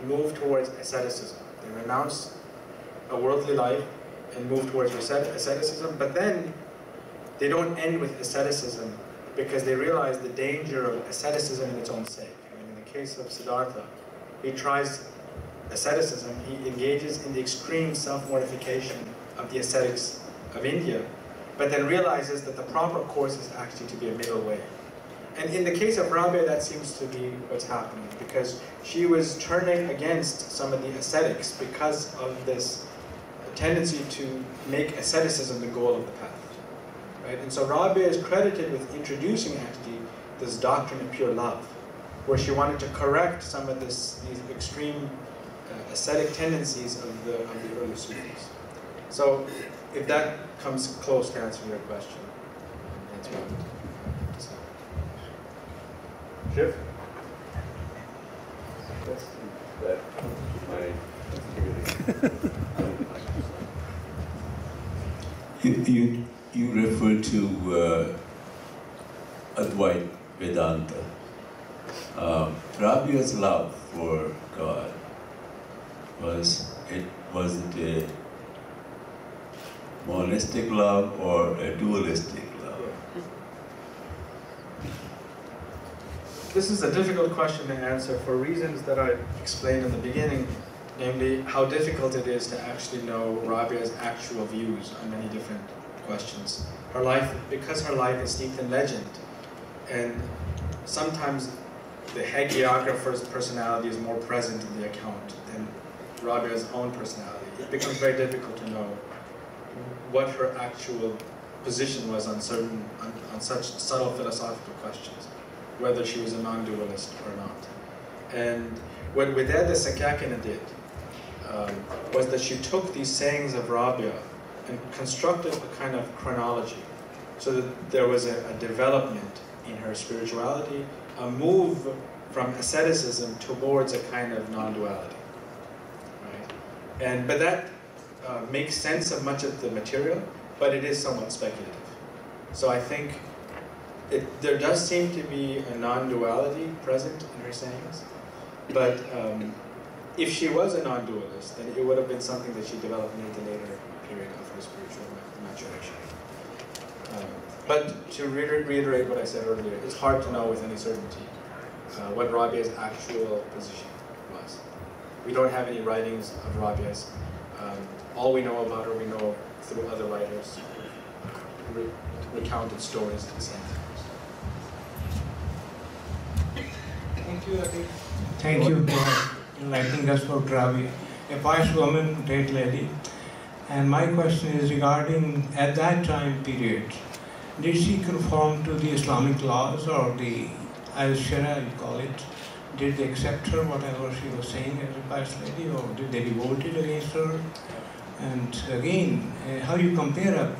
Speaker 1: move towards asceticism. They renounce a worldly life and move towards asceticism, but then they don't end with asceticism because they realize the danger of asceticism in its own sake. I mean, in the case of Siddhartha, he tries asceticism, he engages in the extreme self-mortification of the ascetics of India, but then realizes that the proper course is actually to be a middle way. And in the case of Rabia, that seems to be what's happening, because she was turning against some of the ascetics because of this tendency to make asceticism the goal of the path. Right? And so Rabia is credited with introducing actually this doctrine of pure love, where she wanted to correct some of this, these extreme uh, ascetic tendencies of the, of the early Sufis. So if that comes close to answering your question, that's what so.
Speaker 6: Shiv? That my
Speaker 7: you, you, you refer to uh, Advaita Vedanta. Um, love for God was it was a monistic love or a dualistic love?
Speaker 1: This is a difficult question to answer for reasons that I explained in the beginning, namely how difficult it is to actually know Rabia's actual views on many different questions. Her life, because her life is steeped in legend, and sometimes the hagiographer's personality is more present in the account than Rabia's own personality. It becomes very difficult to know what her actual position was on certain, on, on such subtle philosophical questions, whether she was a non-dualist or not. And what Widad al-Sakkakini did um, was that she took these sayings of Rabia and constructed a kind of chronology so that there was a, a development in her spirituality, a move from asceticism towards a kind of non-duality. Right? And but that uh, make sense of much of the material, but it is somewhat speculative. So I think it, there does seem to be a non-duality present in her sayings, but um, if she was a non-dualist, then it would have been something that she developed in the later period of her spiritual maturation. Um, but to reiterate what I said earlier, it's hard to know with any certainty uh, what Rabia's actual position was. We don't have any writings of Rabia's. Um, all we know about her, we know through other writers re recounted stories and same
Speaker 8: Thank you, Adi. Thank you for enlightening us for Rabi, a pious woman, great lady. And my question is regarding at that time period, did she conform to the Islamic laws or the al-Sharia, you call it? Did they accept her, whatever she was saying as a pious lady, or did they revolt it against her? And again, uh, how you compare up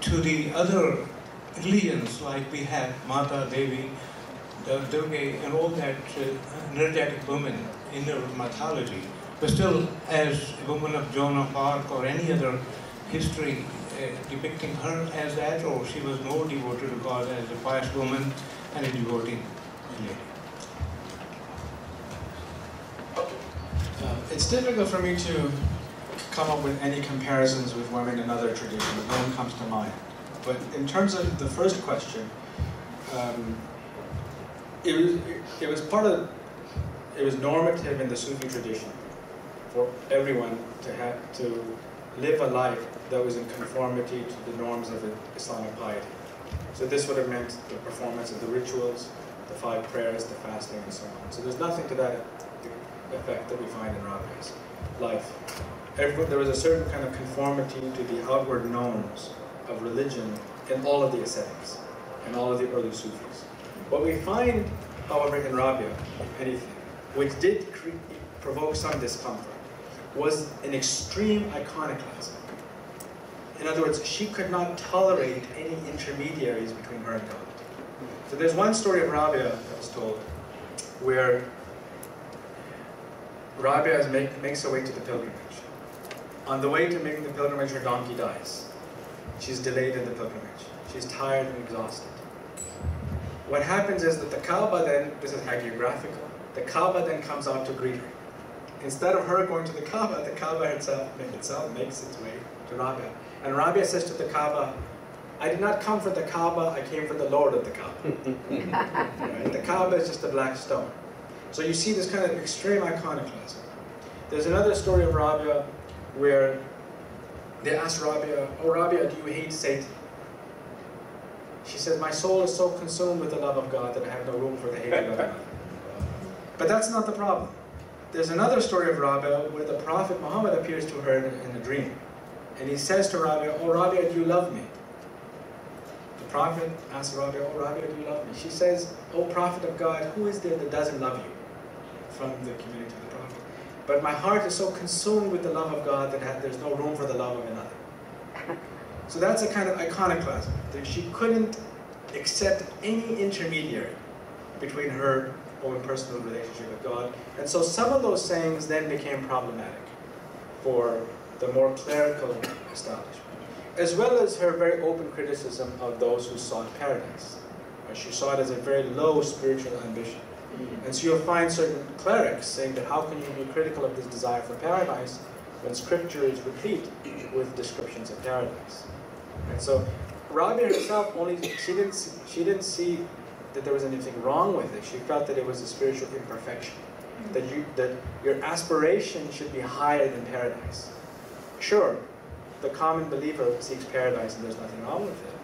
Speaker 8: to the other religions like we have Mata Devi, Durga, and all that uh, energetic women in their mythology. But still, as a woman of Joan of Arc or any other history uh, depicting her as that, or she was more devoted to God as a pious woman and a devotee lady.
Speaker 1: Uh, it's difficult for me to come up with any comparisons with women in other traditions. No one comes to mind. But in terms of the first question, um, it was it was part of it was normative in the Sufi tradition for everyone to have to live a life that was in conformity to the norms of Islamic piety. So this would have meant the performance of the rituals, the five prayers, the fasting, and so on. So there's nothing to that effect that we find in Rabia's life there was a certain kind of conformity to the outward norms of religion in all of the ascetics and all of the early Sufis. What we find, however, in Rabia, if anything, which did provoke some discomfort, was an extreme iconoclasm. In other words, she could not tolerate any intermediaries between her and God. So there's one story of Rabia that was told where Rabia make, makes her way to the pilgrimage On the way to making the pilgrimage, her donkey dies. She's delayed in the pilgrimage. She's tired and exhausted. What happens is that the Kaaba then, this is hagiographical, the Kaaba then comes out to greet her. Instead of her going to the Kaaba, the Kaaba itself, itself makes its way to Rabia. And Rabia says to the Kaaba, I did not come for the Kaaba, I came for the Lord of the Kaaba. [laughs] right? The Kaaba is just a black stone. So you see this kind of extreme iconoclasm. There's another story of Rabia where they asked Rabia, Oh Rabia, do you hate Satan? She says, My soul is so consumed with the love of God that I have no room for the hatred of another. But that's not the problem. There's another story of Rabia where the Prophet Muhammad appears to her in, a dream. And he says to Rabia, Oh Rabia, do you love me? The Prophet asks Rabia, Oh Rabia, do you love me? She says, Oh Prophet of God, who is there that doesn't love you? From the community of the Prophet. But my heart is so consumed with the love of God that there's no room for the love of another. So that's a kind of iconoclasm. She couldn't accept any intermediary between her own personal relationship with God. And so some of those sayings then became problematic for the more clerical establishment, as well as her very open criticism of those who sought paradise. She saw it as a very low spiritual ambition. Mm-hmm. And so you'll find certain clerics saying that how can you be critical of this desire for paradise when scripture is replete with descriptions of paradise? And so Rabia herself only, she didn't, see, she didn't see that there was anything wrong with it. She felt that it was a spiritual imperfection. Mm-hmm. That, you, that your aspiration should be higher than paradise. Sure, the common believer seeks paradise and there's nothing wrong with it.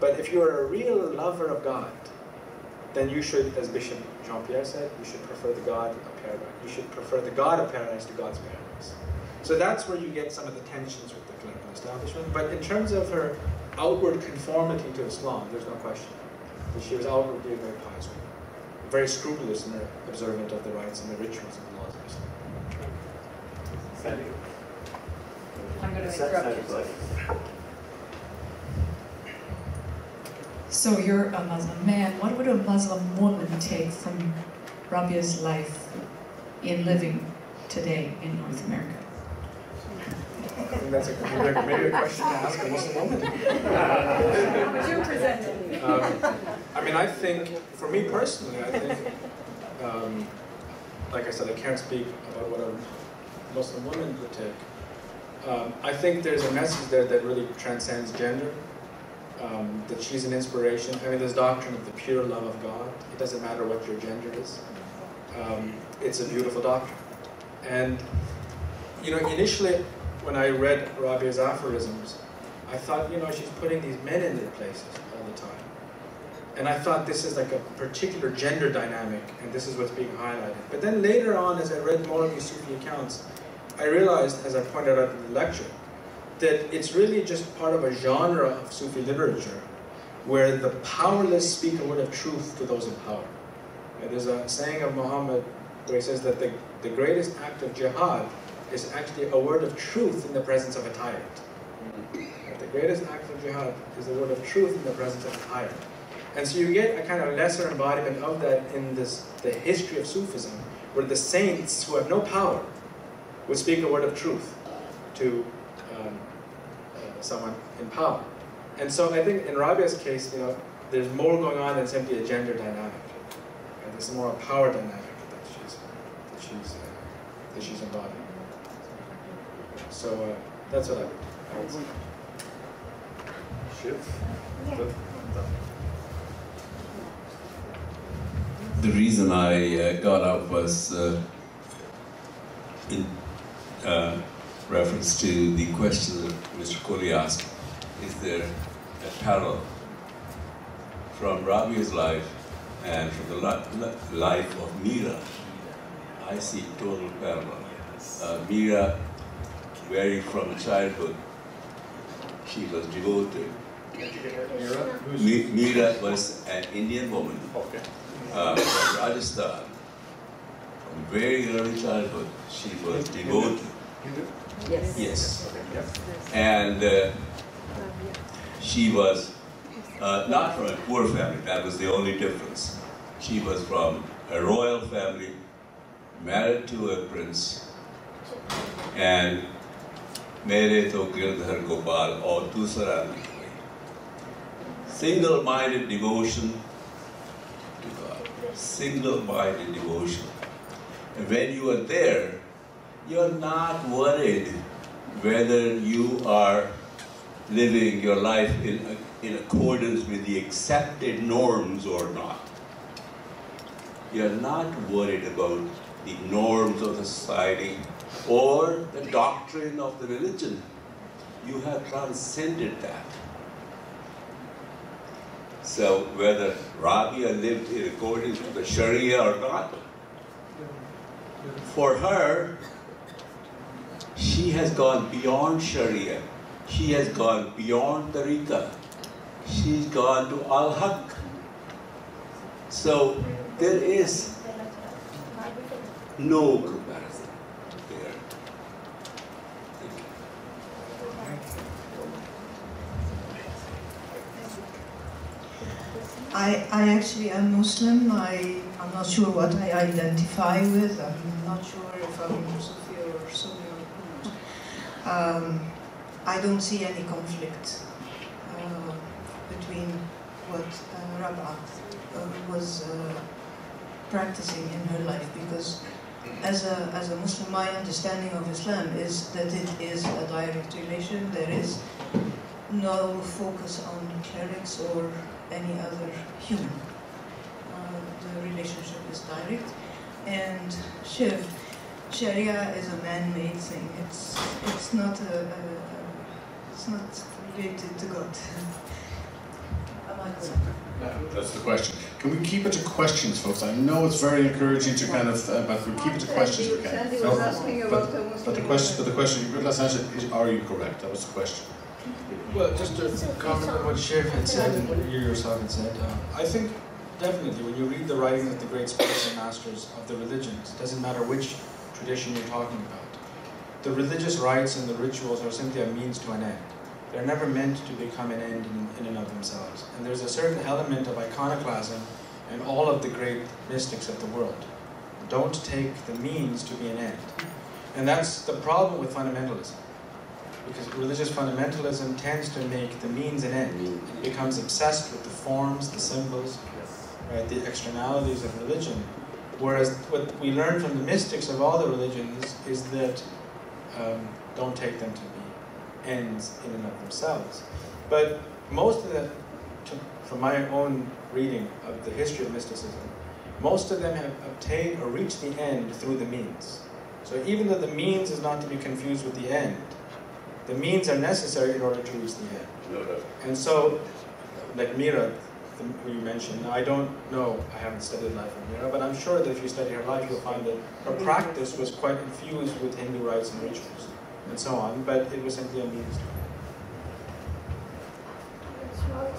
Speaker 1: But if you're a real lover of God, then you should, as Bishop Jean-Pierre said, you should prefer the God of paradise. You should prefer the God of paradise to God's paradise. So that's where you get some of the tensions with the clerical establishment. But in terms of her outward conformity to Islam, there's no question. That she was outwardly a very pious woman, very scrupulous in her observance of the rites and the rituals of the laws of Islam.
Speaker 9: I'm going to interrupt you. So you're a Muslim man. What would a Muslim woman take from Rabia's life in living today in North America?
Speaker 1: I think that's a, maybe a question to ask a Muslim woman.
Speaker 9: Do present it.
Speaker 1: Um, I mean, I think, for me personally, I think, um, like I said, I can't speak about what a Muslim woman would take. Um, I think there's a message there that really transcends gender. Um, that she's an inspiration. I mean, this doctrine of the pure love of God. It doesn't matter what your gender is. Um, it's a beautiful doctrine. And, you know, initially, when I read Rabia's aphorisms, I thought, you know, she's putting these men in their places all the time. And I thought this is like a particular gender dynamic, and this is what's being highlighted. But then later on, as I read more of these Sufi accounts, I realized, as I pointed out in the lecture, that it's really just part of a genre of Sufi literature where the powerless speak a word of truth to those in power. And there's a saying of Muhammad where he says that the, the greatest act of jihad is actually a word of truth in the presence of a tyrant. The greatest act of jihad is the word of truth in the presence of a tyrant. And so you get a kind of lesser embodiment of that in this the history of Sufism, where the saints who have no power would speak a word of truth to um, uh, someone in power. And so I think in Rabia's case, you know, there's more going on than simply a gender dynamic. There's more a power dynamic that she's that she's uh, that she's embodying. So uh, that's what I would, I would say.
Speaker 7: The reason I uh, got up was uh, in uh, reference to the question that Mr. Kohli asked, is there a parallel from Rabi's life and from the li li life of Mira? I see total parallel. Uh, Mira, very from childhood, she was devoted. Mi- Mira was an Indian woman uh, from Rajasthan. From very early childhood, she was devoted.
Speaker 10: Yes.
Speaker 7: Yes. And uh, she was uh, not from a poor family, that was the only difference. She was from a royal family, married to a prince, and मेरे तो गिरधर गोपाल और दूसरा नहीं कोई single minded devotion to God single minded devotion and when you are there you're not worried whether you are living your life in, in accordance with the accepted norms or not you're not worried about the norms of the society or the doctrine of the religion. You have transcended that. So whether Rabia lived in accordance with the Sharia or not, for her, she has gone beyond Sharia. She has gone beyond Tariqa. She's gone to Al-Haq. So there is no comparison there. Thank you.
Speaker 11: I, I actually am Muslim. I, I'm not sure what I identify with. I'm not sure if I'm Sufi or Sunni or not. Um, I don't see any conflict uh, between what uh, uh, was uh, practicing in her life because as a, as a Muslim, my understanding of Islam is that it is a direct relation. There is no focus on clerics or any other human. Uh, the relationship is direct. And Shiv, Sharia is a man-made thing. It's it's not a, a, a it's not related to God. [laughs] Am I?
Speaker 2: That's the question. Can we keep it to questions, folks? I know it's very encouraging to kind of, uh, but we keep it to questions if we can.
Speaker 12: Sandy
Speaker 2: No,
Speaker 12: asking the
Speaker 2: But,
Speaker 12: Muslim.
Speaker 2: but the question, but the question, let's answer, is, are you correct? That was the question.
Speaker 1: Well, just to comment on what Shiv had said and what you yourself had said, uh, I think definitely when you read the writings of the great spiritual masters of the religions, it doesn't matter which tradition you're talking about, the religious rites and the rituals are simply a means to an end. They're never meant to become an end in, in and of themselves. And there's a certain element of iconoclasm in all of the great mystics of the world. Don't take the means to be an end. And that's the problem with fundamentalism because religious fundamentalism tends to make the means an end. It becomes obsessed with the forms, the symbols, right, the externalities of religion. Whereas what we learn from the mystics of all the religions is that um, don't take them to be ends in and of themselves. But most of the, to, from my own reading of the history of mysticism, most of them have obtained or reached the end through the means. So even though the means is not to be confused with the end, the means are necessary in order to reach the end.
Speaker 7: No doubt.
Speaker 1: And so, like Mira, the, who you mentioned, now I don't know, I haven't studied life of Mira, but I'm sure that if you study her life, you'll find that her practice was quite infused with Hindu rites and rituals and so on, but it was simply a means to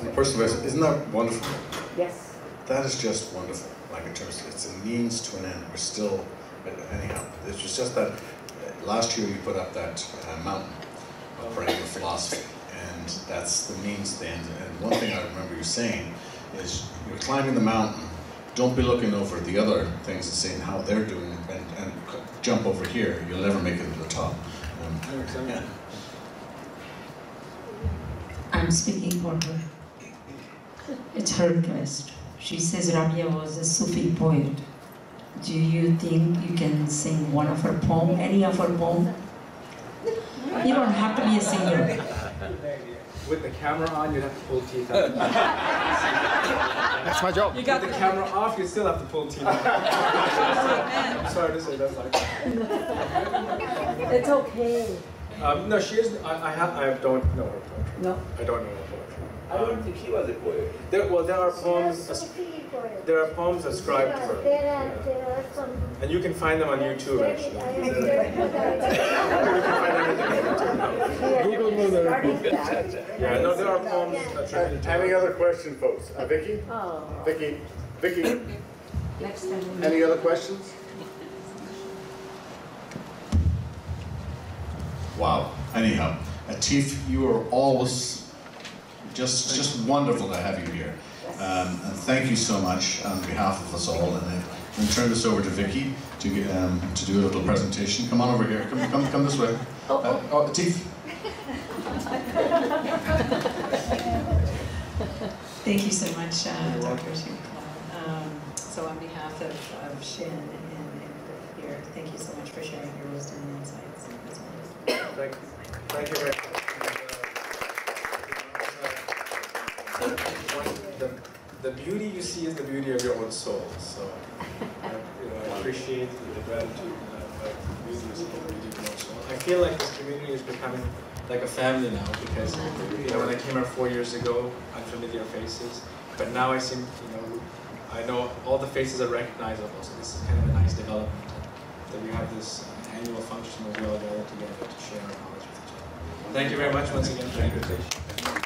Speaker 2: And first of all, isn't that wonderful?
Speaker 12: Yes.
Speaker 2: That is just wonderful. Like in terms, of, it's a means to an end. We're still, anyhow, it was just that uh, last year you put up that uh, mountain of praying philosophy, and that's the means to. And one thing I remember you saying is you're climbing the mountain. Don't be looking over the other things and saying how they're doing, and, and jump over here. You'll never make it to the top. Um, yeah.
Speaker 9: I'm speaking for her. It's her request. She says Rabia was a Sufi poet. Do you think you can sing one of her poems, any of her poem? You don't have to be a singer.
Speaker 1: With the camera on, you'd have to pull teeth out.
Speaker 4: That's my job.
Speaker 1: You got the camera off, you still have to pull teeth out. I'm [laughs] sorry to say that's like.
Speaker 12: It's okay.
Speaker 1: Um, no, she is. I, I, have, I don't know her poetry.
Speaker 12: No.
Speaker 1: I don't know her poetry.
Speaker 6: I don't think she was a poet.
Speaker 1: There, well, there are poems. As- There are poems ascribed to her.
Speaker 13: There are,
Speaker 1: Yeah.
Speaker 13: there are some.
Speaker 1: And you can find them on YouTube, actually.
Speaker 13: I [laughs] have
Speaker 1: you can find everything on YouTube now.
Speaker 13: Google
Speaker 1: Yeah, no, there are poems attributed to
Speaker 4: Any other question, folks? Uh, Vicky?
Speaker 13: Oh.
Speaker 4: Vicky? Vicky?
Speaker 12: Next time.
Speaker 4: Any other questions?
Speaker 2: Wow. Anyhow, Atif, you are always just just wonderful to have you here. Um, and thank you so much on behalf of us all. And I'm going to turn this over to Vicky to get, um, to do a little presentation. Come on over here. Come come come this way.
Speaker 13: Oh,
Speaker 2: Uh, oh, Atif,
Speaker 9: Thank you so much, uh, Dr. Shinkla. Um, so on behalf of, of Shin and, and Griff here, thank you so much for sharing your wisdom and insights. It's wonderful.
Speaker 1: Thank, thank you very much. The, the beauty you see is the beauty of your own soul. So, uh, you know, I appreciate the gratitude uh, the the. I feel like this community is becoming like a family now because you know when I came here four years ago, unfamiliar faces, but now I seem you know I know all the faces are recognizable. So this is kind of a nice development that we have this annual function where we all gather together to share our knowledge with each other. Thank you very much once again for your invitation.